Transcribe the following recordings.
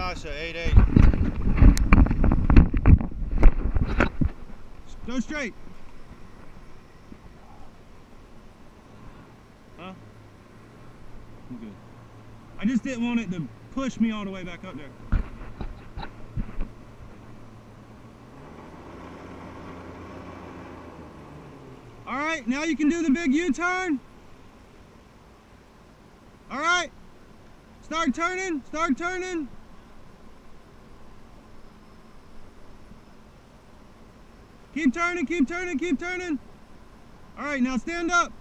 Natasha, 8-8. Go straight. Huh? I'm good. I just didn't want it to push me all the way back up there. All right, now you can do the big U-turn. All right, start turning, start turning. Keep turning, keep turning, keep turning. All right, now stand up.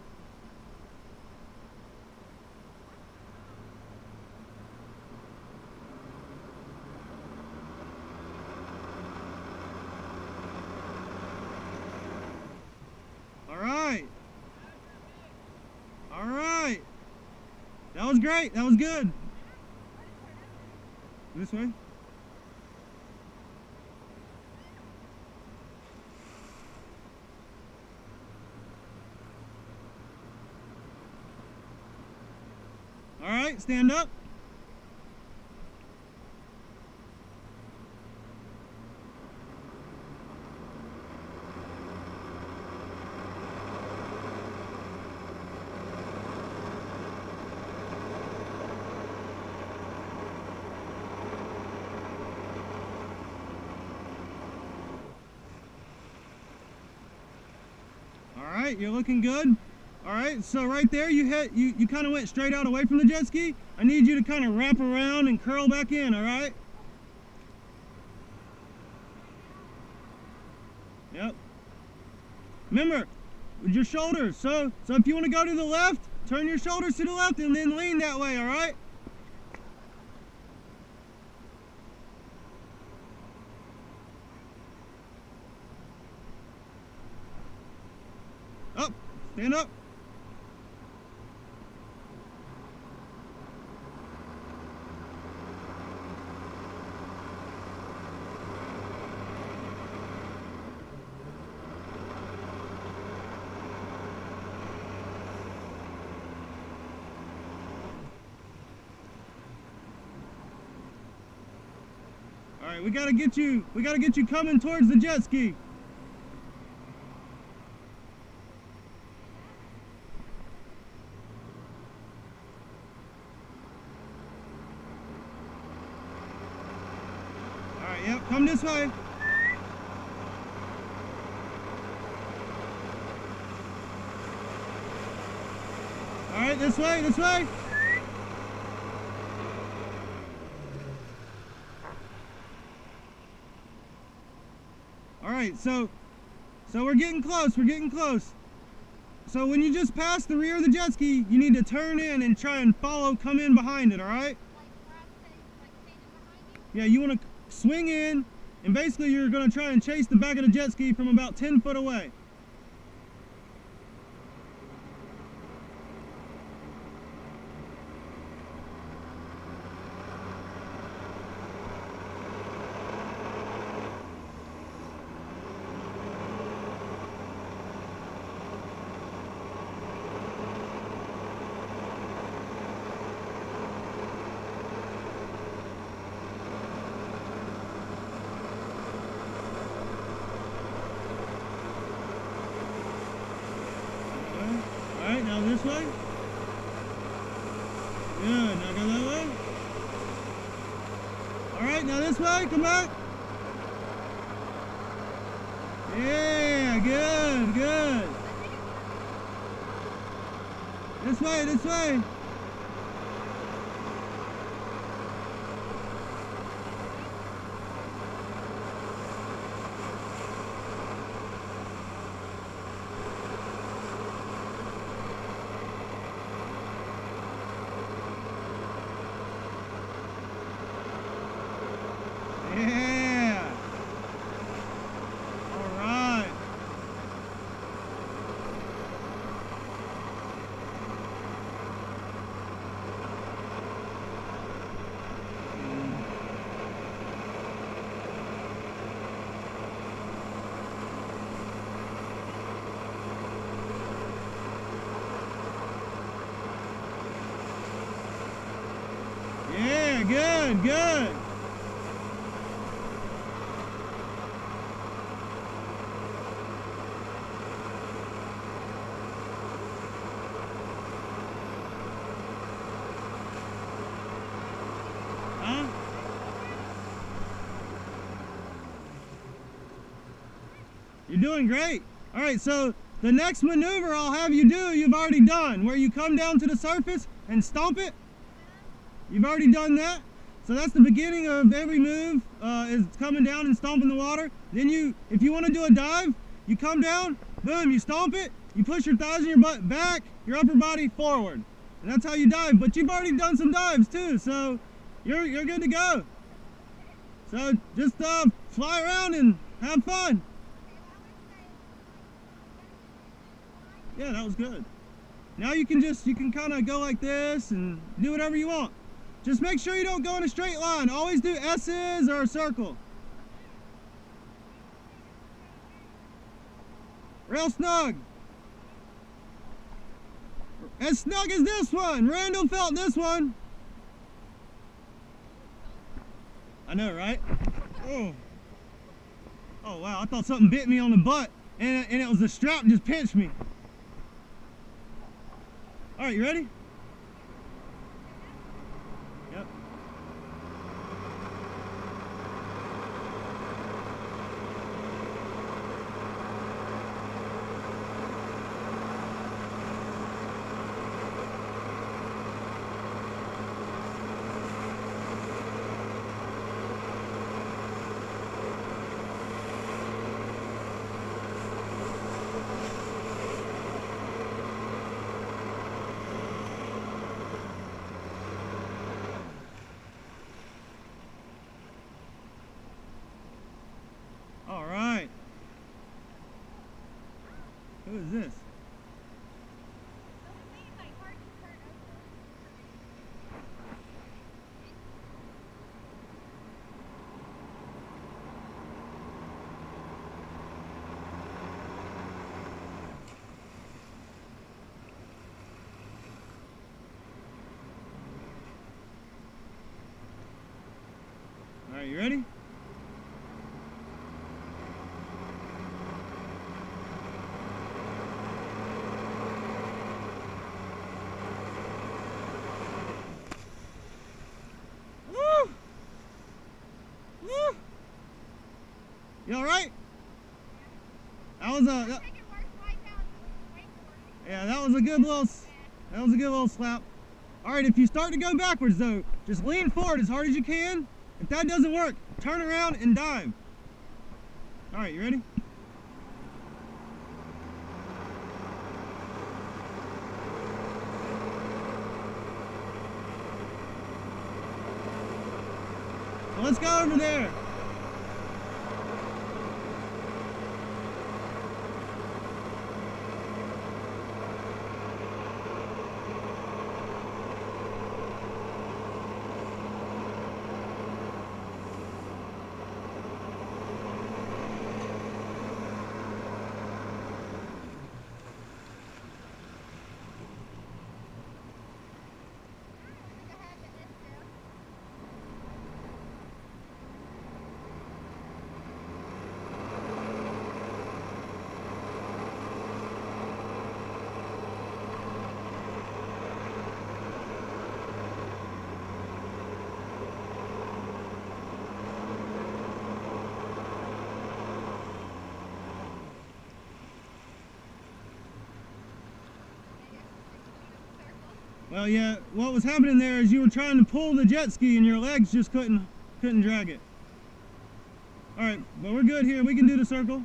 All right. All right. That was great. That was good. This way. Stand up. All right, you're looking good. All right, so right there you hit, you, you kind of went straight out away from the jet ski. I need you to kind of wrap around and curl back in, all right? Yep. Remember, with your shoulders. So, so if you want to go to the left, turn your shoulders to the left and then lean that way, all right? Up, stand up. Right, we gotta get you, we gotta get you coming towards the jet ski. All right, yep, come this way. All right, this way, this way. Right, so so we're getting close. We're getting close. So when you just pass the rear of the jet ski, you need to turn in and try and follow, come in behind it. All right? Yeah, you want to swing in, and basically you're going to try and chase the back of the jet ski from about 10 foot away. Okay. All right, now this way. Good, now go that way. All right, now this way, come back. Yeah, good, good. This way, this way. Good. bien. You're doing great. All right, so the next maneuver I'll have you do, you've already done, where you come down to the surface and stomp it. You've already done that. So that's the beginning of every move, uh, is coming down and stomping the water. Then you, if you want to do a dive, you come down, boom, you stomp it, you push your thighs and your butt back, your upper body forward. And that's how you dive. But you've already done some dives too, so you're, you're good to go. So just uh, fly around and have fun. Yeah, that was good. Now you can just, you can kind of go like this and do whatever you want. Just make sure you don't go in a straight line. Always do S's or a circle. Real snug. As snug as this one. Randall felt this one. I know, right? Oh. Oh, wow. I thought something bit me on the butt. And, and it was the strap just pinched me. All right, you ready? Yep. All right. Who is this? Right, you ready? You all right? That was a that, yeah, that was a good little that was a good little slap. All right, if you start to go backwards though, just lean forward as hard as you can. If that doesn't work, turn around and dive. All right, you ready? Let's go over there. Well, yeah, what was happening there is you were trying to pull the jet ski and your legs just couldn't couldn't drag it. All right, but we're good here. We can do the circle.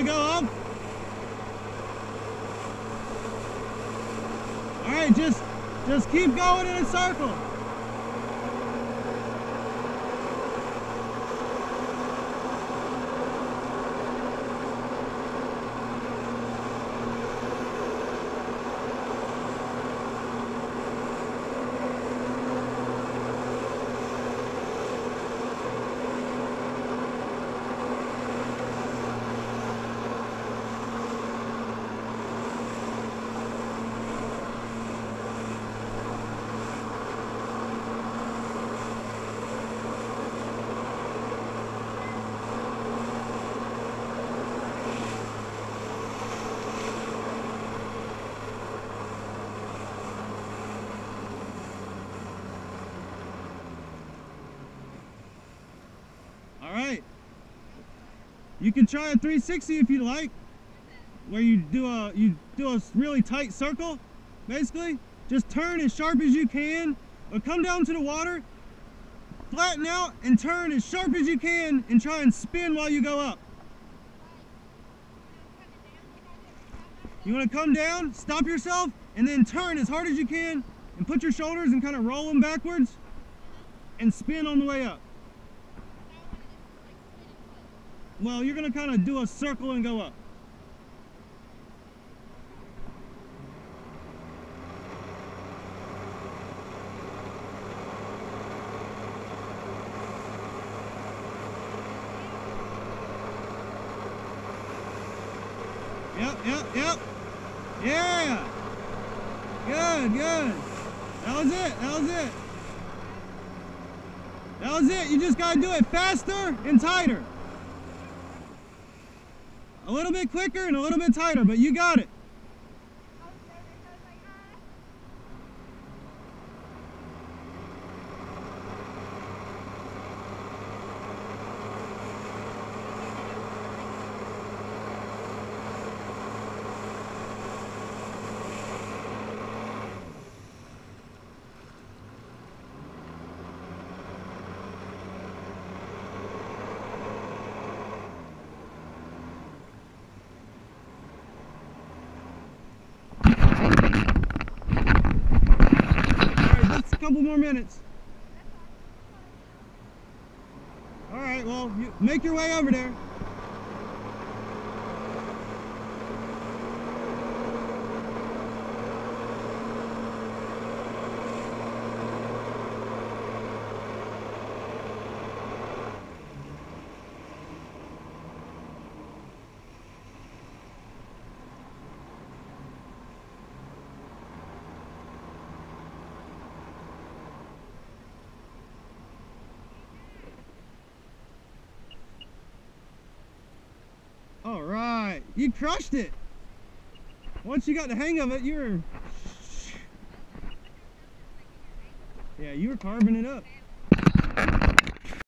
You wanna go up? All right, just just keep going in a circle. All right. You can try a 360 if you like, where you do a you do a really tight circle, basically. Just turn as sharp as you can, or come down to the water, flatten out, and turn as sharp as you can, and try and spin while you go up. You want to come down, stop yourself, and then turn as hard as you can, and put your shoulders and kind of roll them backwards, and spin on the way up. Well, you're gonna kind of do a circle and go up. Yep, yep, yep. Yeah. Good, good. That was it, that was it. That was it. You just gotta do it faster and tighter. A little bit quicker and a little bit tighter, but you got it. More minutes. All right, well, you make your way over there. All right, you crushed it. Once you got the hang of it, you were, yeah, you were carving it up.